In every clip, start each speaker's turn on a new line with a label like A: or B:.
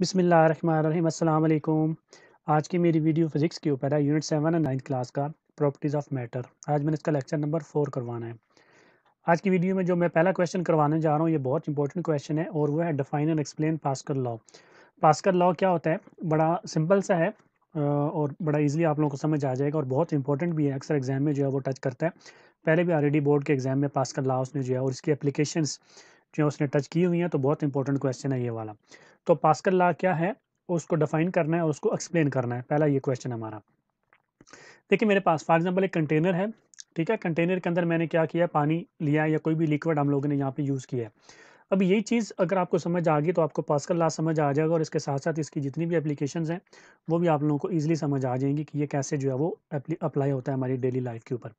A: अस्सलाम वालेकुम आज की मेरी वीडियो फिज़िक्स के ऊपर है, unit seven and ninth class का, प्रॉपर्टीज़ ऑफ़ मैटर। आज मैंने इसका लेक्चर नंबर फोर करवाना है। आज की वीडियो में जो मैं पहला क्वेश्चन करवाने जा रहा हूँ, ये बहुत इंपॉर्टेंट क्वेश्चन है और वो है define and explain Pascal law Pascal law क्या होता है? बड़ा सिंपल सा है और बड़ा ईजिली आप लोगों को समझ आ जाएगा और बहुत इंपॉर्टेंट भी है, अक्सर एग्ज़ाम में जो है वो टच करता है। पहले भी ऑलरेडी बोर्ड के एग्ज़ाम में पास कर लॉ उसने जो है और इसकी एप्लीकेशंस जो उसने टच की हुई हैं तो बहुत इंपॉर्टेंट क्वेश्चन है ये वाला। तो पास्कल लॉ क्या है? उसको डिफाइन करना है और उसको एक्सप्लेन करना है। पहला ये क्वेश्चन हमारा। देखिए, मेरे पास फॉर एग्ज़ाम्पल एक कंटेनर है, ठीक है? कंटेनर के अंदर मैंने क्या किया पानी लिया या कोई भी लिक्विड हम लोगों ने यहाँ पे यूज़ किया है। अब यही चीज़ अगर आपको समझ आ गई तो आपको पास्कल लॉ समझ आ जाएगा और इसके साथ साथ इसकी जितनी भी एप्लीकेशन हैं, वो भी आप लोगों को ईजिली समझ आ जाएँगी कि ये कैसे जो है वो अप्लाई होता है हमारी डेली लाइफ के ऊपर।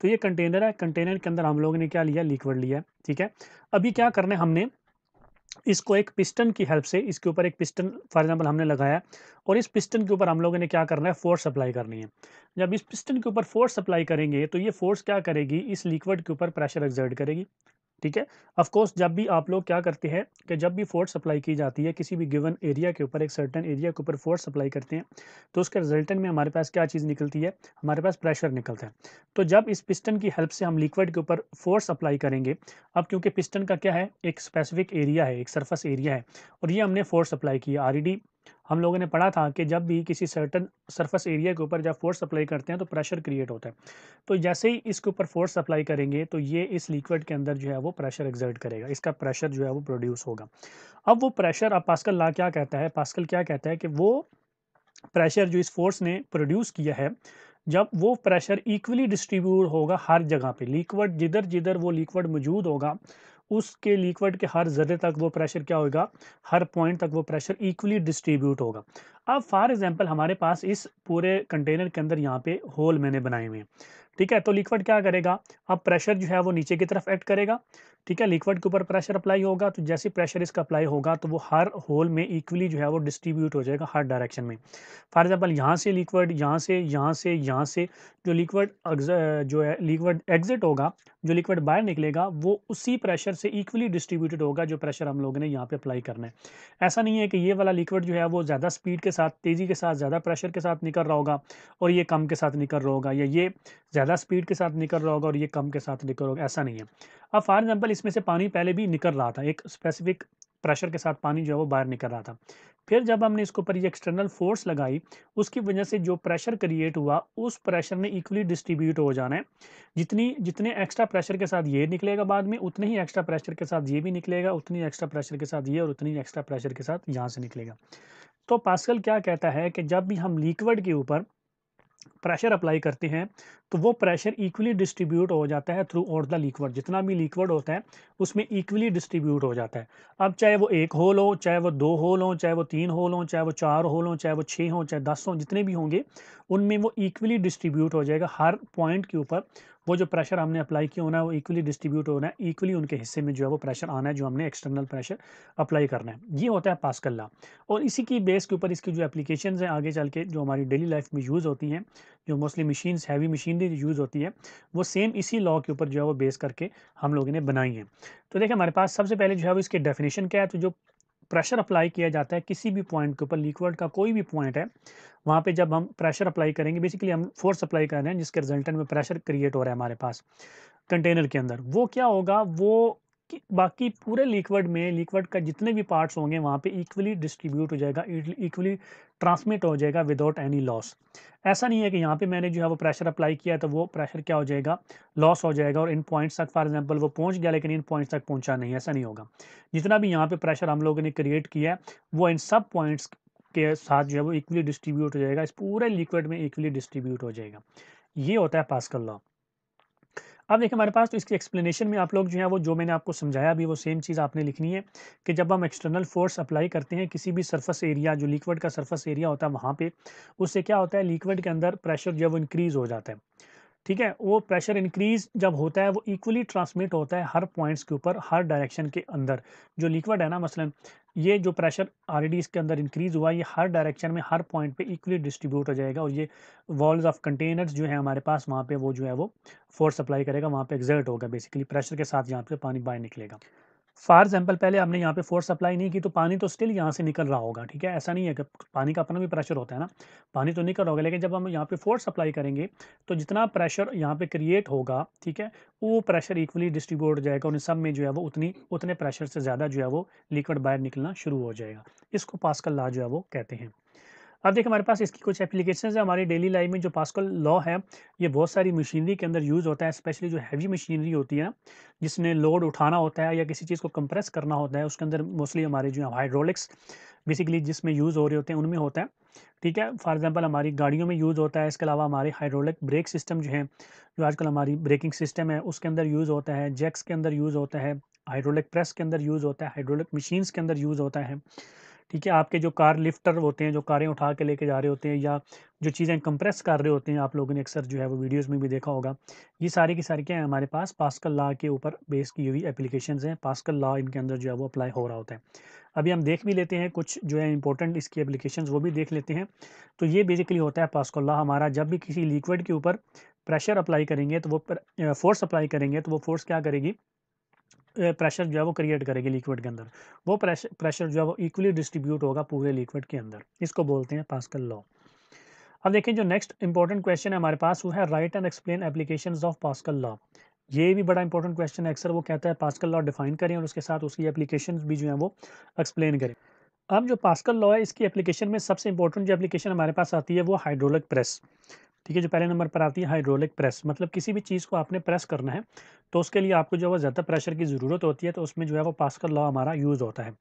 A: तो ये कंटेनर है कंटेनर के अंदर हम लोगों ने क्या लिया? लिक्विड लिया, ठीक है? अभी क्या करना है हमने? इसको एक पिस्टन की हेल्प से, इसके ऊपर एक पिस्टन फॉर एग्जांपल हमने लगाया और इस पिस्टन के ऊपर हम लोगों ने क्या करना है? फोर्स अप्लाई करनी है। जब इस पिस्टन के ऊपर फोर्स अप्लाई करेंगे तो ये फोर्स क्या करेगी? इस लिक्विड के ऊपर प्रेशर एग्जर्ट करेगी। ठीक है? ऑफ़ कोर्स जब भी आप लोग क्या करते हैं कि जब भी फोर्स अप्लाई की जाती है, किसी भी गिवन एरिया के ऊपर, एक सर्टन एरिया के ऊपर फोर्स अप्लाई करते हैं तो उसके रिजल्टेंट में हमारे पास क्या चीज़ निकलती है? हमारे पास प्रेशर निकलता है। तो जब इस पिस्टन की हेल्प से हम लिक्विड के ऊपर फोर्स अप्लाई करेंगे, अब क्योंकि पिस्टन का क्या है? एक स्पेसिफिक एरिया है, एक सरफस एरिया है, और ये हमने फोर्स अप्लाई किया ऑलरेडी हम लोगों ने पढ़ा था कि जब भी किसी सर्टन सरफेस एरिया के ऊपर जब फोर्स अप्लाई करते हैं तो प्रेशर क्रिएट होता है। तो जैसे ही इसके ऊपर फोर्स अप्लाई करेंगे तो ये इस लिक्विड के अंदर जो है वो प्रेशर एग्जर्ट करेगा। इसका प्रेशर जो है वो प्रोड्यूस होगा। अब वो प्रेशर अब पास्कल ला क्या कहता है? पास्कल क्या कहता है कि वो प्रेशर जो इस फोर्स ने प्रोड्यूस किया है, जब वो प्रेशर इक्वली डिस्ट्रीब्यूट होगा हर जगह पे। लिक्विड जिधर जिधर वो लिक्विड मौजूद होगा उसके लिक्विड के हर ज़र्रे तक वो प्रेशर क्या होगा हर पॉइंट तक वो प्रेशर इक्वली डिस्ट्रीब्यूट होगा। अब फॉर एग्जांपल हमारे पास इस पूरे कंटेनर के अंदर यहाँ पे होल मैंने बनाए हुए हैं। ठीक है तो लिक्विड क्या करेगा? अब प्रेशर जो है वो नीचे की तरफ़ एक्ट करेगा। ठीक है लिक्विड के ऊपर प्रेशर अप्लाई होगा तो जैसे प्रेशर इसका अप्लाई होगा तो वो हर होल में इक्वली जो है वो डिस्ट्रीब्यूट हो जाएगा हर डायरेक्शन में। फॉर एग्ज़ाम्पल यहाँ से लिक्विड यहाँ से यहाँ से यहाँ से, जो लिक्विड जो है लिक्विड एग्जिट होगा, जो लिक्विड बाहर निकलेगा, वो उसी प्रेशर से इक्वली डिस्ट्रीब्यूटेड होगा जो प्रेशर हम लोगों ने यहाँ पे अप्लाई करना है। ऐसा नहीं है कि ये वाला लिक्विड जो है वो ज़्यादा स्पीड के साथ, तेज़ी के साथ, ज़्यादा प्रेशर के साथ निकल रहा होगा और ये कम के साथ निकल रहा होगा या ये ज़्यादा स्पीड के साथ निकल रहा होगा और ये कम के साथ निकल रहा होगा, ऐसा नहीं है। अब फॉर एग्ज़ाम्पल इसमें से पानी पहले भी निकल रहा था, एक स्पेसिफिक प्रेशर के साथ पानी जो है वो बाहर निकल रहा था। फिर जब हमने इसके ऊपर ये एक्सटर्नल फोर्स लगाई, उसकी वजह से जो प्रेशर क्रिएट हुआ, उस प्रेशर ने इक्वली डिस्ट्रीब्यूट हो जाना है। जितनी, जितने एक्स्ट्रा प्रेशर के साथ ये निकलेगा बाद में, उतने ही एक्स्ट्रा प्रेशर के साथ ये भी निकलेगा, उतनी एक्स्ट्रा प्रेशर के साथ ये और उतनी एक्स्ट्रा प्रेशर के साथ यहाँ से निकलेगा। तो पास्कल क्या कहता है कि जब भी हम लिक्विड के ऊपर प्रेशर अप्लाई करते हैं तो वो प्रेशर इक्वली डिस्ट्रीब्यूट हो जाता है थ्रू आउट द लिक्विड जितना भी लिक्विड होता है, उसमें इक्वली डिस्ट्रीब्यूट हो जाता है। अब चाहे वो एक होल हो, चाहे वो दो होल हो, चाहे वो तीन होल हो, चाहे वो चार होल हो, चाहे वो छः हो, चाहे दस हो, जितने भी होंगे, उनमें वो इक्वली डिस्ट्रीब्यूट हो जाएगा हर पॉइंट के ऊपर। वो जो प्रेशर हमने अप्लाई किया होना है, वो इक्वली डिस्ट्रीब्यूट होना है इक्वली उनके हिस्से में जो है वो प्रेशर आना है, जो हमने एक्सटर्नल प्रेशर अप्लाई करना है। ये होता है पास्कल लॉ और इसी की बेस के ऊपर इसकी जो एप्लीकेशन हैं आगे चल के जो हमारी डेली लाइफ में यूज़ होती हैं, जो mostly machine heavy machinery use होती है, वो सेम इसी लॉ के ऊपर जो है वो बेस करके हम लोगों ने बनाई है। तो देखिए हमारे पास सबसे पहले जो है वो इसकी डेफिनेशन क्या है तो जो प्रेशर अप्लाई किया जाता है किसी भी पॉइंट के ऊपर लिक्विड का कोई भी पॉइंट है, वहाँ पे जब हम प्रेशर अप्लाई करेंगे बेसिकली हम फोर्स अप्लाई कर रहे हैं, जिसके रिजल्टेंट में प्रेशर क्रिएट हो रहा है हमारे पास कंटेनर के अंदर। वो क्या होगा? वो कि बाकी पूरे लिक्विड में, लिक्विड का जितने भी पार्ट्स होंगे, वहाँ पे इक्वली डिस्ट्रीब्यूट हो जाएगा इक्वली ट्रांसमिट हो जाएगा विदाउट एनी लॉस ऐसा नहीं है कि यहाँ पे मैंने जो है वो प्रेशर अप्लाई किया तो वो प्रेशर क्या हो जाएगा? लॉस हो जाएगा और इन पॉइंट्स तक फॉर एग्जांपल वो पहुँच गया, लेकिन इन पॉइंट्स तक पहुँचा नहीं, ऐसा नहीं होगा। जितना भी यहाँ पर प्रेशर हम लोगों ने क्रिएट किया है, वो इन सब पॉइंट्स के साथ जो है वो इक्वली डिस्ट्रीब्यूट हो जाएगा, इस पूरे लिक्विड में इक्वली डिस्ट्रीब्यूट हो जाएगा। ये होता है पास्कल लॉ अब देखिए, हमारे पास तो इसकी एक्सप्लेनेशन में आप लोग जो है, वो जो मैंने आपको समझाया, अभी वो सेम चीज़ आपने लिखनी है कि जब हम एक्सटर्नल फोर्स अप्लाई करते हैं, किसी भी सरफेस एरिया जो लिक्विड का सरफेस एरिया होता है वहाँ पे, उससे क्या होता है लिक्विड के अंदर प्रेशर जो है वो इंक्रीज़ हो जाता है। ठीक है? वो प्रेशर इंक्रीज जब होता है, वो इक्वली ट्रांसमिट होता है हर पॉइंट्स के ऊपर, हर डायरेक्शन के अंदर। जो लिक्विड है ना मसलन, ये जो प्रेशर ऑलरेडी इसके अंदर इंक्रीज हुआ, ये हर डायरेक्शन में, हर पॉइंट पे इक्वली डिस्ट्रीब्यूट हो जाएगा और ये वॉल्स ऑफ़ कंटेनर्स जो है हमारे पास, वहाँ पे वो जो है वो फोर्स अप्लाई करेगा, वहाँ पे एग्जर्ट होगा बेसिकली प्रेशर के साथ यहाँ पे पानी बाहर निकलेगा। फॉर एग्ज़ाम्पल पहले हमने यहाँ पे फोर्स अप्लाई नहीं की तो पानी तो स्टिल यहाँ से निकल रहा होगा, ठीक है? ऐसा नहीं है कि पानी का अपना भी प्रेशर होता है ना। पानी तो निकल रहा होगा, लेकिन जब हम यहाँ पे फोर्स अप्लाई करेंगे तो जितना प्रेशर यहाँ पे क्रिएट होगा, ठीक है, वो प्रेशर इक्वली डिस्ट्रीब्यूट हो जाएगा उन सब में जो है वो उतनी, उतने प्रेशर से ज़्यादा जो है वो लिक्विड बाहर निकलना शुरू हो जाएगा। इसको पास्कल ला जो है वो कहते हैं। अब देखिए, हमारे पास इसकी कुछ एप्लीकेशन है। हमारी डेली लाइफ में जो पास्कल लॉ है, ये बहुत सारी मशीनरी के अंदर यूज़ होता है स्पेशली जो हैवी मशीनरी होती है ना जिसने लोड उठाना होता है या किसी चीज़ को कंप्रेस करना होता है, उसके अंदर मोस्टली हमारे जो हाइड्रोलिक्स बेसिकली जिसमें यूज़ हो रहे होते हैं, उनमें होता है। ठीक है? फॉर एग्जांपल हमारी गाड़ियों में यूज़ होता है, इसके अलावा हमारे हाइड्रोलिक ब्रेक सिस्टम जो है, जो आजकल हमारी ब्रेकिंग सिस्टम है, उसके अंदर यूज़ होता है। जैक्स के अंदर यूज़ होता है हाइड्रोलिक प्रेस के अंदर यूज़ होता है हाइड्रोलिक मशीन्स के अंदर यूज़ होता है। ठीक है, आपके जो कार लिफ्टर होते हैं, जो कारें उठा के लेके जा रहे होते हैं या जो चीज़ें कंप्रेस कर रहे होते हैं, आप लोगों ने अक्सर जो है वो वीडियोस में भी देखा होगा। ये सारी की सारी क्या है, हमारे पास पास्कल लॉ के ऊपर बेस की हुई एप्लीकेशन हैं। पास्कल लॉ इनके अंदर जो है वो अप्लाई हो रहा होता है। अभी हम देख भी लेते हैं, कुछ जो है इंपॉर्टेंट इसकी एप्लीकेशन वो भी देख लेते हैं। तो ये बेसिकली होता है पास्कल लॉ हमारा जब भी किसी लिक्विड के ऊपर प्रेशर अप्लाई करेंगे तो वो फोर्स अप्लाई करेंगे तो वो फोर्स क्या करेगी? प्रेशर जो है वो क्रिएट करेगी लिक्विड के अंदर। वो प्रेशर प्रेशर जो है वो इक्वली डिस्ट्रीब्यूट होगा पूरे लिक्विड के अंदर। इसको बोलते हैं पास्कल लॉ अब देखिए जो नेक्स्ट इंपॉर्टेंट क्वेश्चन है हमारे पास, वो है write and explain application of Pascal law ये भी बड़ा इंपॉर्टेंट क्वेश्चन है, अक्सर वो कहता है पास्कल लॉ डिफाइन करें और उसके साथ उसकी एप्लीकेशन भी जो है वो एक्सप्लेन करें। अब जो पास्कल लॉ है, इसकी एप्लीकेशन में सबसे इंपॉर्टेंट जो एप्लीकेशन हमारे पास आती है वो हाइड्रोलिक प्रेस ठीक है, जो पहले नंबर पर आती है हाइड्रोलिक प्रेस मतलब किसी भी चीज़ को आपने प्रेस करना है तो उसके लिए आपको जो है ज़्यादा प्रेशर की ज़रूरत होती है तो उसमें जो है वो पास्कल लॉ हमारा यूज़ होता है।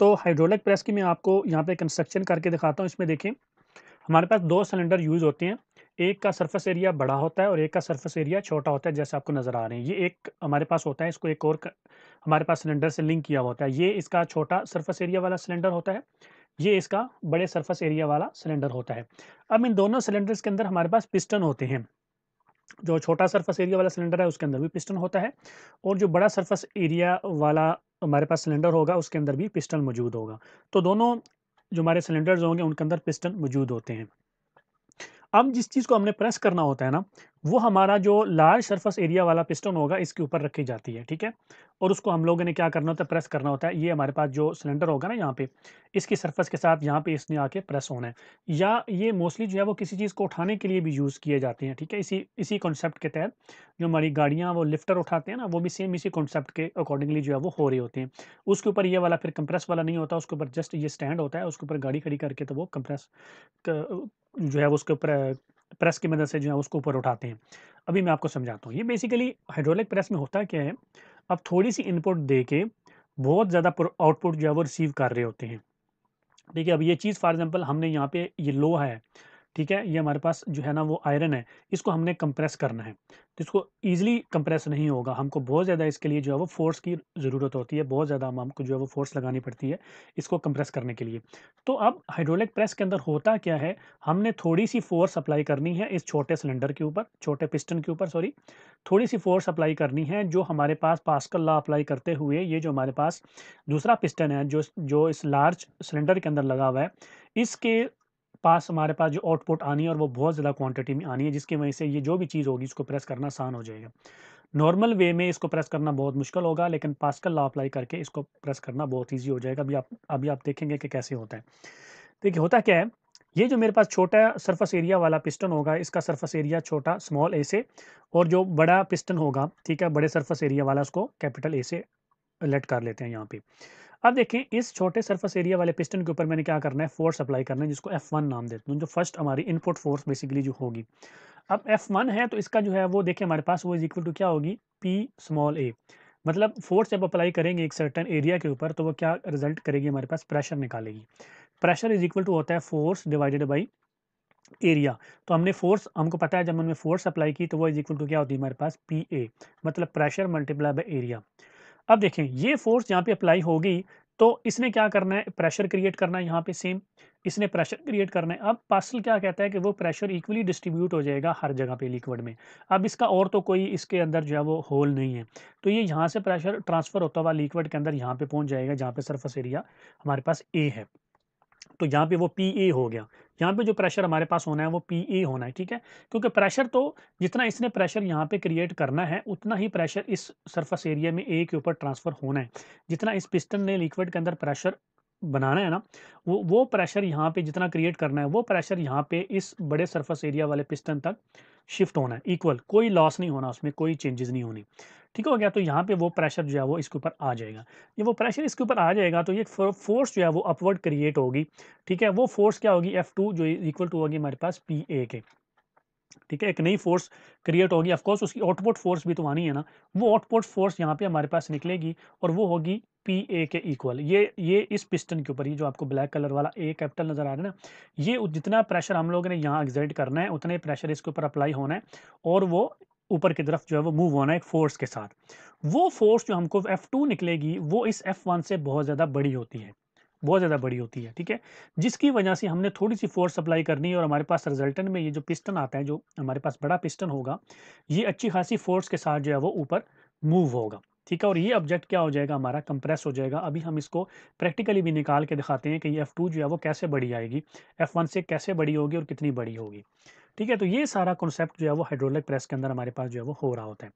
A: तो हाइड्रोलिक प्रेस की मैं आपको यहाँ पे कंस्ट्रक्शन करके दिखाता हूँ, इसमें देखें हमारे पास दो सिलेंडर यूज़ होते हैं, एक का सरफेस एरिया बड़ा होता है और एक का सरफेस एरिया छोटा होता है, जैसे आपको नज़र आ रहे हैं। ये एक हमारे पास होता है, इसको एक और हमारे पास सिलेंडर से लिंक किया होता है। ये इसका छोटा सरफेस एरिया वाला सिलेंडर होता है ये इसका बड़े सरफेस एरिया वाला सिलेंडर होता है। अब इन दोनों सिलेंडर्स के अंदर हमारे पास पिस्टन होते हैं। जो छोटा सरफेस एरिया वाला सिलेंडर है, उसके अंदर भी पिस्टन होता है और जो बड़ा सरफेस एरिया वाला हमारे पास सिलेंडर होगा, उसके अंदर भी पिस्टन मौजूद होगा। तो दोनों जो हमारे सिलेंडर्स होंगे, उनके अंदर पिस्टन मौजूद होते हैं। अब जिस चीज़ को हमने प्रेस करना होता है ना वो हमारा जो लार्ज सरफेस एरिया वाला पिस्टन होगा, इसके ऊपर रखी जाती है, ठीक है? और उसको हम लोगों ने क्या करना होता है? प्रेस करना होता है। ये हमारे पास जो सिलेंडर होगा ना यहाँ पे, इसकी सरफेस के साथ यहाँ पे इसने आके प्रेस होना है। या ये मोस्टली जो है वो किसी चीज़ को उठाने के लिए भी यूज़ किए जाते हैं, ठीक है? इसी इसी कॉन्सेप्ट के तहत जो हमारी गाड़ियाँ, वो लिफ्टर उठाते हैं ना, वो भी सेम इसी कॉन्सेप्ट के अकॉर्डिंगली जो है वो हो रहे होते हैं। उसके ऊपर ये वाला फिर कंप्रेस वाला नहीं होता, उसके ऊपर जस्ट ये स्टैंड होता है, उसके ऊपर गाड़ी खड़ी करके तो वो कंप्रेस जो है वो उसके ऊपर प्रेस की मदद से जो है उसको ऊपर उठाते हैं। अभी मैं आपको समझाता हूँ। ये बेसिकली हाइड्रोलिक प्रेस में होता क्या है? आप थोड़ी सी इनपुट दे के बहुत ज़्यादा आउटपुट जो है वो रिसीव कर रहे होते हैं। ठीक है अब ये चीज़ फॉर एग्ज़ाम्पल हमने यहाँ पे ये लोहा है। ठीक है? ये हमारे पास जो है ना वो आयरन है। इसको हमने कंप्रेस करना है। तो इसको ईजिली कंप्रेस नहीं होगा। हमको बहुत ज़्यादा इसके लिए जो है वो फोर्स की ज़रूरत होती है। बहुत ज़्यादा हमको जो है वो फोर्स लगानी पड़ती है इसको कंप्रेस करने के लिए। तो अब हाइड्रोलिक प्रेस के अंदर होता क्या है? हमने थोड़ी सी फोर्स अप्लाई करनी है इस छोटे सिलेंडर के ऊपर, छोटे पिस्टन के ऊपर सॉरी थोड़ी सी फोर्स अप्लाई करनी है जो हमारे पास पास्कल लॉ अप्लाई करते हुए ये जो हमारे पास दूसरा पिस्टन है जो जो इस लार्ज सिलेंडर के अंदर लगा हुआ है, इसके पास हमारे पास जो आउटपुट आनी है और वो बहुत ज़्यादा क्वांटिटी में आनी है, जिसकी वजह से ये जो भी चीज़ होगी, इसको प्रेस करना आसान हो जाएगा। नॉर्मल वे में इसको प्रेस करना बहुत मुश्किल होगा, लेकिन पास्कल लॉ अप्लाई करके इसको प्रेस करना बहुत ईजी हो जाएगा। अभी आप अभी आप देखेंगे कि कैसे होता है। देखिए, होता क्या है? ये जो मेरे पास छोटा सरफस एरिया वाला पिस्टन होगा, इसका सरफस एरिया छोटा स्मॉल ए से, और जो बड़ा पिस्टन होगा, ठीक है, बड़े सरफस एरिया वाला उसको कैपिटल ए से लेट कर लेते हैं यहाँ पे। अब देखें इस छोटे सरफेस एरिया वाले पिस्टन के ऊपर मैंने क्या करना है? फोर्स अप्लाई करना है, जिसको एफ़ वन नाम देते हैं। जो फ़र्स्ट हमारी इनपुट फोर्स बेसिकली जो होगी। अब एफ़ वन है तो इसका जो है, वो देखें हमारे पास वो इज़ इक्वल टू क्या होगी? पी स्मॉल ए मतलब फोर्स जब अप्लाई करेंगे एक सर्टन एरिया के ऊपर तो वो क्या रिज़ल्ट करेगी? हमारे पास प्रेशर निकालेगी। प्रेशर इज़ इक्वल टू होता है फोर्स डिवाइडेड बाई एरिया तो हमने फोर्स हमको पता है जब हमने फोर्स अप्लाई की तो वो इज़ इक्वल टू क्या होती है? हमारे पास पी ए मतलब प्रेशर मल्टीप्लाई बाई एरिया अब देखें, ये फोर्स यहाँ पे अप्लाई होगी तो इसने क्या करना है? प्रेशर क्रिएट करना है यहाँ पे सेम इसने प्रेशर क्रिएट करना है। अब पार्सल क्या कहता है कि वो प्रेशर इक्वली डिस्ट्रीब्यूट हो जाएगा हर जगह पे लिक्विड में। अब इसका और तो कोई इसके अंदर जो है वो होल नहीं है। तो ये यहाँ से प्रेशर ट्रांसफ़र होता हुआ लिक्विड के अंदर यहाँ पे पहुँच जाएगा जहाँ पे सरफेस एरिया हमारे पास ए है। तो यहाँ पे वो पी ए हो गया। यहाँ पे जो प्रेशर हमारे पास होना है, वो पी ए होना है, ठीक है? क्योंकि प्रेशर तो जितना इसने प्रेशर यहाँ पे क्रिएट करना है, उतना ही प्रेशर इस सरफेस एरिया में ए के ऊपर ट्रांसफ़र होना है। जितना इस पिस्टन ने लिक्विड के अंदर प्रेशर बनाना है ना, वो वो प्रेशर यहाँ पे जितना क्रिएट करना है, वो प्रेशर यहाँ पे इस बड़े सरफेस एरिया वाले पिस्टन तक शिफ्ट होना है इक्वल कोई लॉस नहीं होना उसमें, कोई चेंजेस नहीं होनी। ठीक हो गया? तो यहाँ पे वो प्रेशर जो है वो इसके ऊपर आ जाएगा। ये वो प्रेशर इसके ऊपर आ जाएगा तो ये फोर्स जो है वो अपवर्ड क्रिएट होगी। ठीक है? वो फोर्स क्या होगी? एफ़ टू जो इक्वल टू होगी हमारे पास पी ए के। ठीक है? एक नई फोर्स क्रिएट होगी। ऑफकोर्स उसकी आउटपुट फोर्स भी तो आनी है ना। वो आउटपुट फोर्स यहाँ पे हमारे पास निकलेगी और वो होगी पी ए के इक्वल ये ये इस पिस्टन के ऊपर, ये जो आपको ब्लैक कलर वाला ए कैपिटल नज़र आ रहा है ना, ये जितना प्रेशर हम लोगों ने यहाँ एग्जर्ट करना है, उतने प्रेशर इसके ऊपर अप्लाई होना है और वो ऊपर की तरफ़ जो है वो मूव होना है एक फोर्स के साथ। वो फोर्स जो हमको F2 निकलेगी, वो इस F1 से बहुत ज़्यादा बड़ी होती है, बहुत ज़्यादा बड़ी होती है, ठीक है? जिसकी वजह से हमने थोड़ी सी फोर्स अप्लाई करनी है और हमारे पास रिजल्टन में ये जो पिस्टन आता है, जो हमारे पास बड़ा पिस्टन होगा, ये अच्छी खासी फोर्स के साथ जो है वो ऊपर मूव होगा। ठीक है? और ये ऑब्जेक्ट क्या हो जाएगा? हमारा कंप्रेस हो जाएगा। अभी हम इसको प्रैक्टिकली भी निकाल के दिखाते हैं कि ये F2 जो है वो कैसे बड़ी आएगी? F1 से कैसे बड़ी होगी और कितनी बड़ी होगी? ठीक है? तो ये सारा कॉन्सेप्ट जो है वो हाइड्रोलिक प्रेस के अंदर हमारे पास जो है वो हो रहा होता है।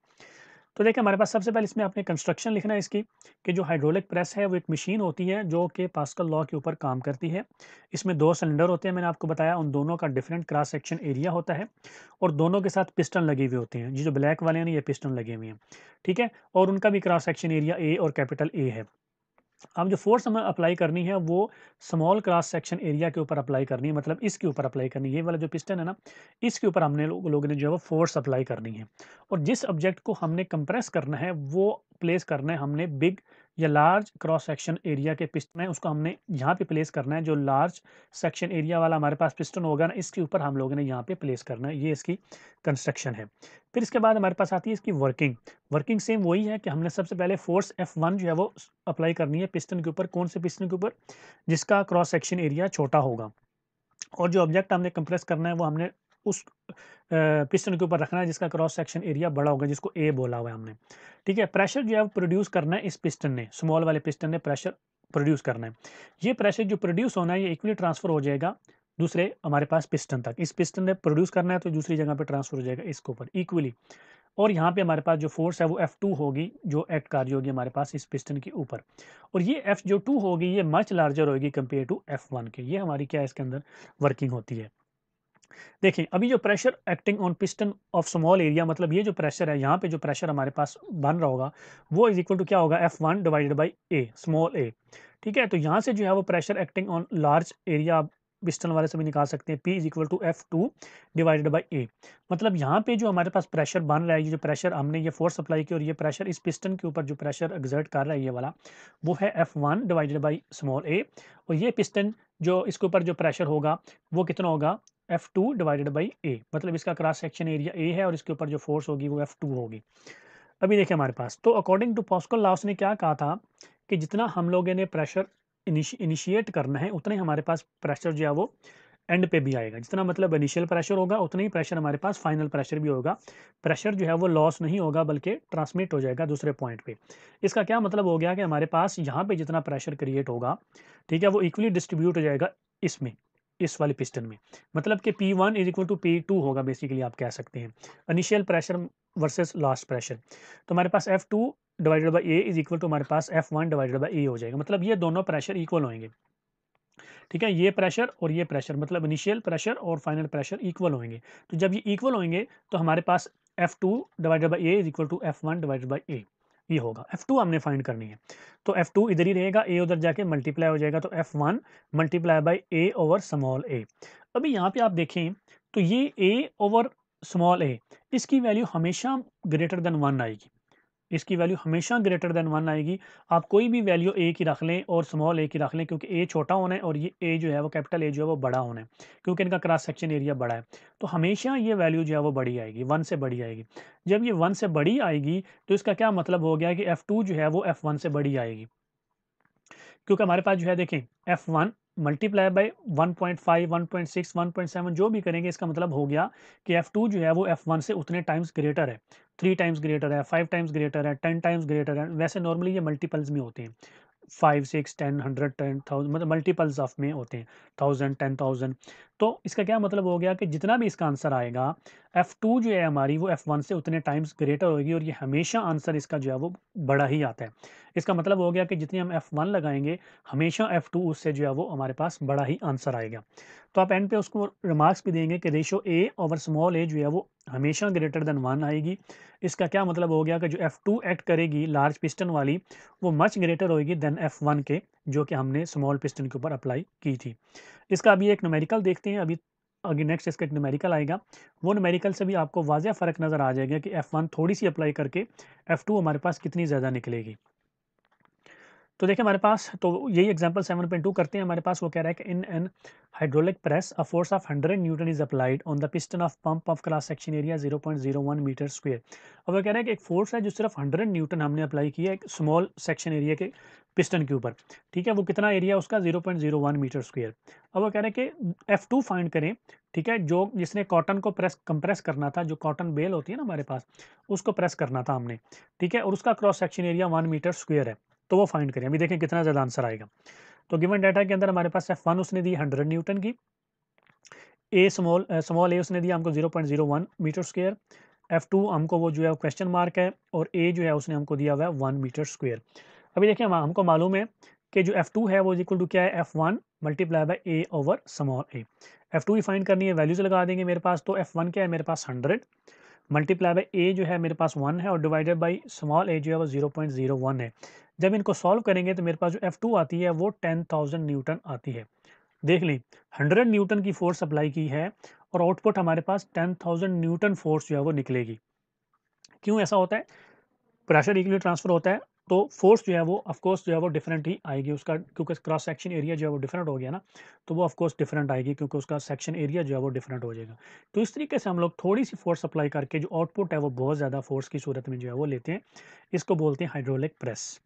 A: तो देखिए, हमारे पास सबसे पहले इसमें आपने कंस्ट्रक्शन लिखना है इसकी, कि जो हाइड्रोलिक प्रेस है, वो एक मशीन होती है, जो कि पास्कल लॉ के ऊपर काम करती है। इसमें दो सिलेंडर होते हैं, मैंने आपको बताया, उन दोनों का डिफरेंट क्रॉस सेक्शन एरिया होता है, और दोनों के साथ पिस्टन लगे हुए होते हैं। जो ब्लैक वाले हैं ये पिस्टन लगे हुए हैं, ठीक है? और उनका भी क्रॉस सेक्शन एरिया ए और कैपिटल ए है। अब जो फोर्स हमें अप्लाई करनी है, वो स्मॉल क्रॉस सेक्शन एरिया के ऊपर अप्लाई करनी है मतलब इसके ऊपर अप्लाई करनी है। ये वाला जो पिस्टन है ना, इसके ऊपर हमने लोगों लोग ने जो है वो फोर्स अप्लाई करनी है। और जिस ऑब्जेक्ट को हमने कंप्रेस करना है, वो प्लेस करना है हमने बिग या लार्ज क्रॉस सेक्शन एरिया के पिस्टन है उसको हमने यहाँ पे प्लेस करना है, जो लार्ज सेक्शन एरिया वाला हमारे पास पिस्टन होगा ना, इसके ऊपर हम लोगों ने यहाँ पे प्लेस करना है। ये इसकी कंस्ट्रक्शन है। फिर इसके बाद हमारे पास आती है इसकी वर्किंग वर्किंग सेम वही है कि हमने सबसे पहले फोर्स एफ़ वन जो है वो अप्लाई करनी है पिस्टन के ऊपर, कौन से पिस्टन के ऊपर? जिसका क्रॉस सेक्शन एरिया छोटा होगा। और जो ऑब्जेक्ट हमने कंप्रेस करना है वो हमने उस पिस्टन के ऊपर रखना है जिसका क्रॉस सेक्शन एरिया बड़ा होगा, जिसको ए बोला हुआ है हमने। ठीक है प्रेशर जो है प्रोड्यूस करना है इस पिस्टन ने स्मॉल वाले पिस्टन ने प्रेशर प्रोड्यूस करना है। ये प्रेशर जो प्रोड्यूस होना है, ये इक्वली ट्रांसफ़र हो जाएगा दूसरे हमारे पास पिस्टन तक। इस पिस्टन ने प्रोड्यूस करना है तो दूसरी जगह पे ट्रांसफ़र हो जाएगा इसके ऊपर इक्वली और यहाँ पे हमारे पास जो फोर्स है वो F2 होगी, जो एक्ट कार्य होगी हमारे पास इस पिस्टन के ऊपर। और ये F जो टू होगी, ये मच लार्जर होगी कंपेयर टू F1 के। ये हमारी क्या इसके अंदर वर्किंग होती है। देखिए, अभी जो pressure acting on piston of small area मतलब ये जो प्रेशर है, यहाँ पे जो प्रेशर हमारे पास बन रहा होगा, वो इज़ इक्वल टू क्या होगा? F one divided by a small A ठीक है? तो यहाँ से जो है वो pressure acting on large area piston वाले से भी निकाल सकते हैं P is equal to F two divided by A मतलब यहाँ पे जो हमारे पास प्रेशर बन रहा है, ये जो प्रेशर हमने ये फोर्स अप्लाई किया और ये प्रेशर इस पिस्टन के ऊपर जो प्रेशर एग्जर्ट कर रहा है, ये वाला, वो है F one divided by small A और ये पिस्टन जो इसके ऊपर जो प्रेशर होगा, वो कितना होगा? F two divided by A मतलब इसका क्रॉस सेक्शन एरिया ए है और इसके ऊपर जो फोर्स होगी, वो एफ़ टू होगी। अभी देखिए हमारे पास। तो अकॉर्डिंग टू पॉस्कल लॉस ने क्या कहा था कि जितना हम लोगों ने प्रेशर इनिशिएट करना है, उतने हमारे पास प्रेशर जो है वो एंड पे भी आएगा। जितना मतलब इनिशियल प्रेशर होगा, उतना ही प्रेशर हमारे पास फाइनल प्रेशर भी होगा। प्रेशर जो है वो लॉस नहीं होगा, बल्कि ट्रांसमिट हो जाएगा दूसरे पॉइंट पे। इसका क्या मतलब हो गया कि हमारे पास यहाँ पे जितना प्रेशर क्रिएट होगा, ठीक है, वो इक्वली डिस्ट्रीब्यूट हो जाएगा इसमें, इस वाले पिस्टन में। मतलब कि P1 one is equal to P होगा बेसिकली आप कह सकते हैं। Initial pressure versus last pressure तो हमारे पास F2 two divided by A is equal to हमारे पास F one divided by A हो जाएगा। मतलब ये दोनों प्रेशर इक्वल होंगे ठीक है? ये प्रेशर और ये प्रेशर मतलब इनिशियल प्रेशर और फाइनल प्रेशर इक्वल होंगे तो जब ये इक्वल होंगे तो हमारे पास F two divided by A is equal to F one divided by A ये होगा। एफ़ टू हमने फाइंड करनी है। तो एफ़ टू इधर ही रहेगा ए उधर जाके मल्टीप्लाई हो जाएगा तो F one multiply by A over small A अभी यहाँ पे आप देखें तो ये A ओवर स्मॉल a, इसकी वैल्यू हमेशा ग्रेटर देन वन आएगी। इसकी वैल्यू हमेशा ग्रेटर देन वन आएगी। आप कोई भी वैल्यू ए की रख लें और स्मॉल ए की रख लें, क्योंकि ए छोटा होना है और ये ए जो है, वो कैपिटल ए जो है, वो बड़ा होना है, क्योंकि इनका क्रॉस सेक्शन एरिया बड़ा है। तो हमेशा ये वैल्यू जो है, वो बड़ी आएगी वन से बड़ी आएगी। जब ये वन से बड़ी आएगी तो इसका क्या मतलब हो गया कि एफ़ जो है, वो एफ़ से बड़ी आएगी। क्योंकि हमारे पास जो है देखें एफ़ वन मल्टीप्लाई बाई 1.5, 1.6, 1.7 जो भी करेंगे इसका मतलब हो गया कि एफ़ टू जो है वो एफ़ वन से उतने टाइम्स ग्रेटर है। थ्री टाइम्स ग्रेटर है फाइव टाइम्स ग्रेटर है टेन टाइम्स ग्रेटर है। वैसे नॉर्मली ये मल्टीपल्स में होते हैं। Five six ten hundred ten thousand मतलब मल्टीपल्स ऑफ़ में होते हैं। थाउज़ेंड टेन थाउज़ेंड तो इसका क्या मतलब हो गया कि जितना भी इसका आंसर आएगा एफ़ टू जो है हमारी, वो एफ़ वन से उतने टाइम्स ग्रेटर होगी और ये हमेशा आंसर इसका जो है वो बड़ा ही आता है। इसका मतलब हो गया कि जितनी हम एफ़ वन लगाएँगे, हमेशा एफ़ टू उससे जो है वो हमारे पास बड़ा ही आंसर आएगा। तो आप एंड पे उसको रिमार्क्स भी देंगे कि ratio A over small A जो है वो हमेशा ग्रेटर देन वन आएगी। इसका क्या मतलब हो गया कि जो एफ़ टू एक्ट करेगी लार्ज पिस्टन वाली, वो मच ग्रेटर होगी देन एफ़ वन के जो कि हमने स्मॉल पिस्टन के ऊपर अप्लाई की थी। इसका अभी एक नोमेरिकल देखते हैं, अभी अगर नेक्स्ट इसका एक नोमेरिकल आएगा। वो नोमेरिकल से भी आपको वाजह फ़र्क नज़र आ जाएगा कि एफ़ वन थोड़ी सी अप्लाई करके एफ़ टू हमारे पास कितनी ज़्यादा निकलेगी। तो देखिए हमारे पास तो यही एग्जांपल 7.2 करते हैं। हमारे पास वो कह रहा है कि in an hydraulic press a force of 100 newton is applied on the piston of pump of cross section area 0.01 metre square अब वो कह रहा है कि एक फोर्स है जो सिर्फ़ 100 न्यूटन हमने अप्लाई किया एक स्मॉल सेक्शन एरिया के पिस्टन के ऊपर। ठीक है? वो कितना एरिया उसका? 0.01 मीटर स्क्वेयर अब वो कह रहे हैं कि एफ़ टू फाइंड करें, ठीक है? जो जिसने कॉटन को प्रेस कंप्रेस करना था, जो कॉटन बेल होती है ना हमारे पास, उसको प्रेस करना था हमने। ठीक है? और उसका cross section area one metre square है। तो वो फाइंड करें। अभी देखें कितना ज़्यादा आंसर आएगा। तो गिवन डाटा के अंदर हमारे पास एफ़ वन उसने दी हंड्रेड न्यूटन की। ए स्मॉल स्मॉल ए उसने दिया हमको zero point zero one metre square F two हमको वो जो है क्वेश्चन मार्क है और ए जो है उसने हमको दिया हुआ है वन मीटर स्क्वेयर अभी देखिए हम, हमको मालूम है कि जो एफ़ टू है वो इक्वल टू क्या है? F one multiply by A over small A F two he find करनी है वैल्यूज़ लगा देंगे मेरे पास तो एफ़ वन क्या है? मेरे पास हंड्रेड मल्टीप्लाई बाई ए जो है मेरे पास वन है और डिवाइडेड बाई स्मॉल ए जो है वो ज़ीरो पॉइंट ज़ीरो वन है। जब इनको सॉल्व करेंगे तो मेरे पास जो एफ़ टू आती है, वो टेन थाउज़ेंड न्यूटन आती है। देख ली हंड्रेड न्यूटन की फोर्स अप्लाई की है और आउटपुट हमारे पास टेन थाउज़ेंड न्यूटन फोर्स जो है वो निकलेगी। क्यों ऐसा होता है? प्रेशर इक्वली ट्रांसफ़र होता है तो फोर्स जो है वो ऑफकोर्स जो है वो डिफरेंट ही आएगी। उसका, क्योंकि क्रॉस सेक्शन एरिया जो है वो डिफरेंट हो गया ना तो वो ऑफकोर्स डिफरेंट आएगी, क्योंकि उसका सेक्शन एरिया जो है वो डिफरेंट हो जाएगा। तो इस तरीके से हम लोग थोड़ी सी फोर्स अप्लाई करके जो आउटपुट है वो बहुत ज़्यादा फोर्स की सूरत में जो है वो लेते हैं, इसको बोलते हैं हाइड्रोलिक प्रेस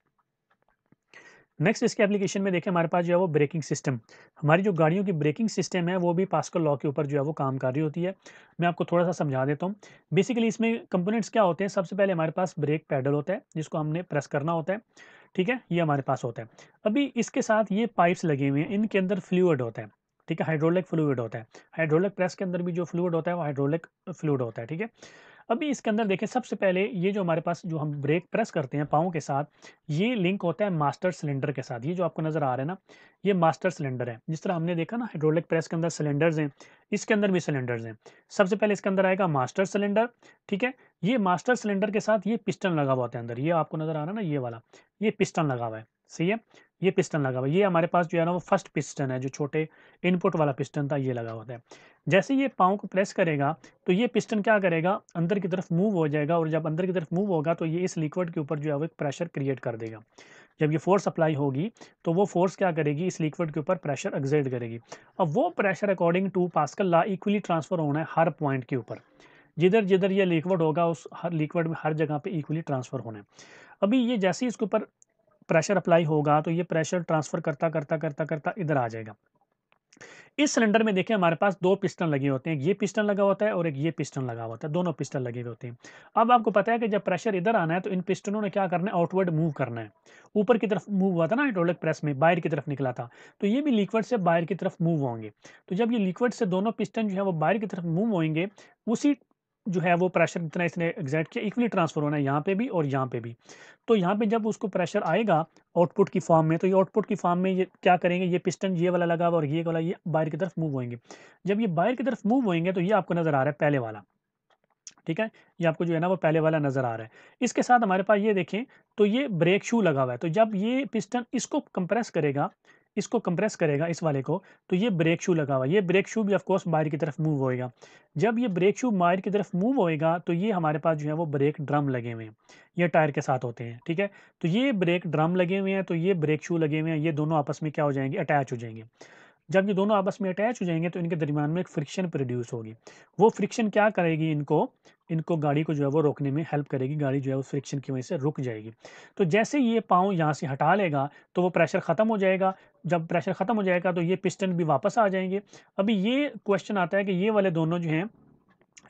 A: नेक्स्ट इसके एप्लीकेशन में देखें, हमारे पास जो है वो ब्रेकिंग सिस्टम हमारी जो गाड़ियों की ब्रेकिंग सिस्टम है, वो भी पास्कल लॉ के ऊपर जो है वो काम कर रही होती है। मैं आपको थोड़ा सा समझा देता हूँ। बेसिकली इसमें कंपोनेंट्स क्या होते हैं? सबसे पहले हमारे पास ब्रेक पैडल होता है, जिसको हमने प्रेस करना होता है। ठीक है? ये हमारे पास होता है। अभी इसके साथ ये पाइप्स लगे हुए हैं, इनके अंदर फ्लूड होता है। ठीक है? हाइड्रोलिक फ्लूड होता है। हाइड्रोलिक प्रेस के अंदर भी जो फ्लूड होता है, वो हाइड्रोलिक फ्लूड होता है। ठीक है? अभी इसके अंदर देखें सबसे पहले ये जो हमारे पास जो हम ब्रेक प्रेस करते हैं पाँव के साथ, ये लिंक होता है मास्टर सिलेंडर के साथ। ये जो आपको नज़र आ रहा है ना, ये मास्टर सिलेंडर है। जिस तरह हमने देखा ना, हाइड्रोलिक प्रेस के अंदर सिलेंडर्स हैं, इसके अंदर भी सिलेंडर्स हैं। सबसे पहले इसके अंदर आएगा मास्टर सिलेंडर, ठीक है? ये मास्टर सिलेंडर के साथ ये पिस्टन लगा हुआ होता है अंदर। ये आपको नज़र आ रहा है ना, ये वाला, ये पिस्टन लगा हुआ है। सही है? ये पिस्टन लगा हुआ है। ये हमारे पास जो है ना, वो फ़र्स्ट पिस्टन है, जो छोटे इनपुट वाला पिस्टन था, ये लगा हुआ है जैसे ये पाँव को प्रेस करेगा तो ये पिस्टन क्या करेगा? अंदर की तरफ़ मूव हो जाएगा और जब अंदर की तरफ़ मूव होगा तो ये इस लिक्विड के ऊपर जो है, वो एक प्रेशर क्रिएट कर देगा। जब ये फोर्स अप्लाई होगी तो वो फोर्स क्या करेगी? इस लिक्विड के ऊपर प्रेशर एग्जेट करेगी। अब वो pressure according to Pascal law equally transfer होना है हर पॉइंट के ऊपर। जिधर जिधर ये लिक्विड होगा, उस हर लिक्विड में हर जगह पे इक्वली ट्रांसफ़र होना है। अभी ये जैसे ही इसके ऊपर प्रेशर अप्लाई होगा तो ये प्रेशर ट्रांसफ़र करता करता करता करता इधर आ जाएगा। इस सिलेंडर में देखिए हमारे पास दो पिस्टन लगे होते हैं ये पिस्टन लगा होता है और एक ये पिस्टन लगा होता है, दोनों पिस्टन लगे हुए होते हैं। अब आपको पता है कि जब प्रेशर इधर आना है तो इन पिस्टनों ने क्या करना है आउटवर्ड मूव करना है। ऊपर की तरफ़ मूव हुआ था ना हाइड्रोलिक प्रेस में, बाहर की तरफ़ निकला था तो ये भी लिक्विड से बाहर की तरफ़ मूव होंगे। तो जब ये लिक्विड से दोनों पिस्टन जो है, वो बाहर की तरफ़ मूव होंगे, उसी जो है वो प्रेशर जितना इसने एग्जैक्ट किया इक्वली ट्रांसफ़र होना है यहाँ पे भी और यहाँ पे भी। तो यहाँ पे जब उसको प्रेशर आएगा आउटपुट की फॉर्म में तो ये आउटपुट की फॉर्म में ये क्या करेंगे? ये पिस्टन ये वाला लगा हुआ और ये वाला, ये बाहर की तरफ़ मूव होएँगे। जब ये बाहर की तरफ़ मूव होएँगे तो ये आपको नज़र आ रहा है पहले वाला। ठीक है? ये आपको जो है ना वो पहले वाला नज़र आ रहा है। इसके साथ हमारे पास ये देखें तो ये ब्रेक शू लगा हुआ है। तो जब ये पिस्टन इसको कंप्रेस करेगा इसको कंप्रेस करेगा इस वाले को तो ये ब्रेक शू लगा हुआ ये ब्रेक शू भी ऑफकोर्स मायर की तरफ़ मूव होएगा। जब ये ब्रेक शू मायर की तरफ़ मूव होएगा तो ये हमारे पास जो है वो ब्रेक ड्रम लगे हुए हैं, ये टायर के साथ होते हैं, ठीक है? तो ये ब्रेक ड्रम लगे हुए हैं तो ये ब्रेक शू लगे हुए हैं, ये दोनों आपस में क्या हो जाएँगे अटैच हो जाएँगे। जब ये दोनों आपस में अटैच हो जाएँगे तो इनके दरमियान में एक फ्रिक्शन प्रोड्यूस होगी। वो फ्रिक्शन क्या करेगी इनको? इनको गाड़ी को जो है वो रोकने में हेल्प करेगी, गाड़ी जो है वो फ्रिक्शन की वजह से रुक जाएगी। तो जैसे ये पाँव यहाँ से हटा लेगा तो वो प्रेशर ख़त्म हो जाएगा। जब प्रेशर ख़त्म हो जाएगा तो ये पिस्टन भी वापस आ जाएँगे। अभी ये क्वेश्चन आता है कि ये वाले दोनों जो हैं,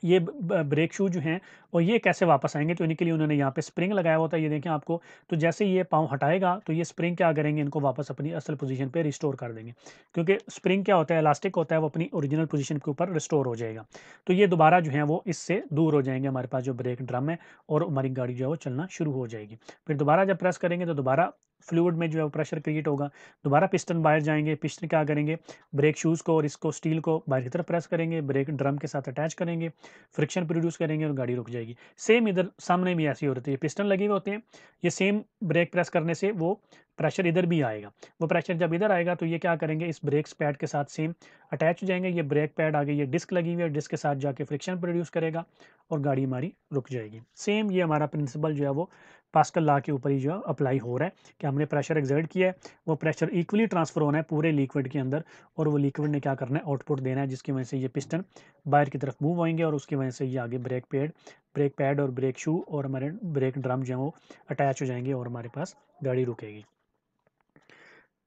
A: ये ब्रेक शू जो हैं और ये कैसे वापस आएँगे? तो इनके लिए उन्होंने यहाँ पे स्प्रिंग लगाया होता है ये देखें आपको। तो जैसे ये पाँव हटाएगा तो ये स्प्रिंग क्या करेंगे? इनको वापस अपनी असल पोजीशन पे रिस्टोर कर देंगे। क्योंकि स्प्रिंग क्या होता है? इलास्टिक होता है, वो अपनी ओरिजिनल पोजीशन के ऊपर रिस्टोर हो जाएगा। तो ये दोबारा जो है, वो इससे दूर हो जाएँगे हमारे पास जो ब्रेक ड्रम है और हमारी गाड़ी जो है, वो चलना शुरू हो जाएगी। फिर दोबारा जब प्रेस करेंगे तो दोबारा फ्लूड में जो है प्रेशर क्रिएट होगा। दोबारा पिस्टन बाहर जाएँगे। पिस्टन क्या करेंगे? ब्रेक शूज़ को और इसको स्टील को बाहर की तरफ़ प्रेस करेंगे। ब्रेक ड्रम के साथ अटैच करेंगे। फ्रिक्शन प्रोड्यूस करेंगे और गाड़ी रुक जाएगी। सेम इधर सामने भी ऐसी होती है। पिस्टन लगे हुए होते हैं। ये सेम ब्रेक प्रेस करने से वो प्रेशर इधर भी आएगा। वो प्रेशर जब इधर आएगा तो ये क्या करेंगे? इस ब्रेक पैड के साथ सेम अटैच हो जाएँगे। ये ब्रेक पैड आगे ये डिस्क लगी हुई है। डिस्क के साथ जाके फ्रिक्शन प्रोड्यूस करेगा और गाड़ी हमारी रुक जाएगी। सेम ये हमारा प्रिंसिपल जो है वो पास्कल ला के ऊपर ही जो अप्लाई हो रहा है कि हमने प्रेशर एक्सर्ट किया है, वो प्रेशर इक्वली ट्रांसफ़र होना है पूरे लिक्विड के अंदर और वो लिक्विड ने क्या करना है आउटपुट देना है, जिसकी वजह से ये पिस्टन बाहर की तरफ़ मूव होंगे और उसकी वजह से ये आगे ब्रेक पैड ब्रेक पैड और ब्रेक शू और हमारे ब्रेक ड्रम जो है वो अटैच हो जाएँगे और हमारे पास गाड़ी रुकेगी।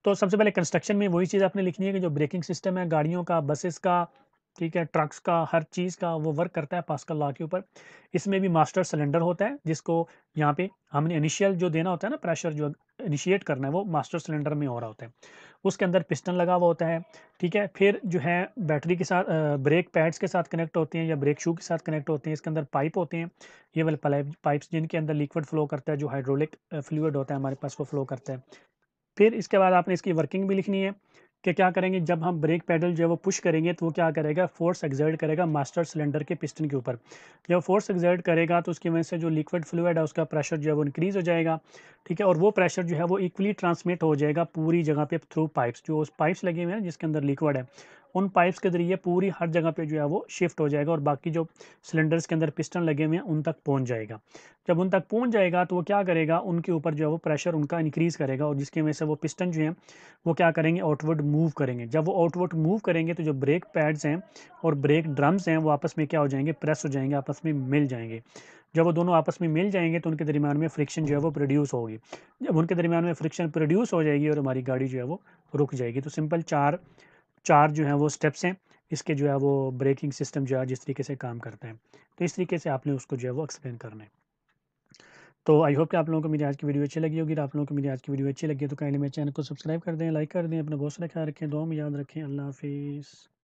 A: तो सबसे पहले कंस्ट्रक्शन में वही चीज़ आपने लिखनी है कि जो ब्रेकिंग सिस्टम है, गाड़ियों का बसेस का ठीक है, ट्रक्स का, हर चीज़ का वो वर्क करता है पास्कल लॉ के ऊपर। इसमें भी मास्टर सिलेंडर होता है, जिसको यहाँ पे हमने इनिशियल जो देना होता है ना, प्रेशर जो इनिशिएट करना है, वो मास्टर सिलेंडर में हो रहा होता है। उसके अंदर पिस्टन लगा हुआ होता है, ठीक है। फिर जो है, बैटरी के साथ ब्रेक पैड्स के साथ कनेक्ट होते हैं या ब्रेक शू के साथ कनेक्ट होते हैं, इसके अंदर पाइप होते हैं। ये वाले पाइप्स जिनके अंदर लिक्विड फ्लो करता है, जो हाइड्रोलिक फ्लूड होता है हमारे पास, वो फ्लो करता है। फिर इसके बाद आपने इसकी वर्किंग भी लिखनी है। कि क्या करेंगे, जब हम ब्रेक पैडल जो है वो पुश करेंगे तो वो क्या करेगा? फोर्स एक्जर्ट करेगा मास्टर सिलेंडर के पिस्टन के ऊपर। जब फोर्स एग्जर्ट करेगा तो उसकी वजह से जो लिक्विड फ्लूड है, उसका प्रेशर जो है वो इंक्रीज़ हो जाएगा, ठीक है? और वो प्रेशर जो है वो इक्वली ट्रांसमिट हो जाएगा पूरी जगह पे थ्रू पाइप्स जो उस पाइप्स लगे हुए हैं जिसके अंदर लिक्विड है। उन पाइप्स के ज़रिए पूरी हर जगह पे जो है वो शिफ्ट हो जाएगा और बाकी जो सिलेंडर्स के अंदर पिस्टन लगे हुए हैं, उन तक पहुँच जाएगा। जब उन तक पहुँच जाएगा तो वो क्या करेगा? उनके ऊपर जो है वो प्रेशर उनका इंक्रीज़ करेगा और जिसकी वजह से वो पिस्टन जो है, वो क्या करेंगे? आउटवर्ड मूव करेंगे। जब वो आउटवर्ड मूव करेंगे तो जो ब्रेक पैड्स हैं और ब्रेक ड्रम्स हैं, वो आपस में क्या हो जाएँगे? प्रेस हो जाएँगे, आपस में मिल जाएँगे। जब वो दोनों आपस में मिल जाएँगे तो उनके दरमियान में फ्रिक्शन जो है वो प्रोड्यूस होगी। जब उनके दरमियान में फ्रिक्शन प्रोड्यूस हो जाएगी और हमारी गाड़ी जो है वो रुक जाएगी। तो सिंपल चार चार जो हैं वो स्टेप्स हैं। इसके जो है वो ब्रेकिंग सिस्टम जो है जिस तरीके से काम करते हैं। तो इस तरीके से आपने उसको जो है वो एक्सप्लेन करना है। तो आई होप कि आप लोगों को मेरी आज की वीडियो अच्छी लगी होगी। आप लोगों को मेरी आज की वीडियो अच्छी लगी तो कहीं मेरे चैनल को सब्सक्राइब कर दें लाइक कर दें, अपना बहुत सारा ख्याल रखें दो में याद रखें। अल्लाह हाफिज़।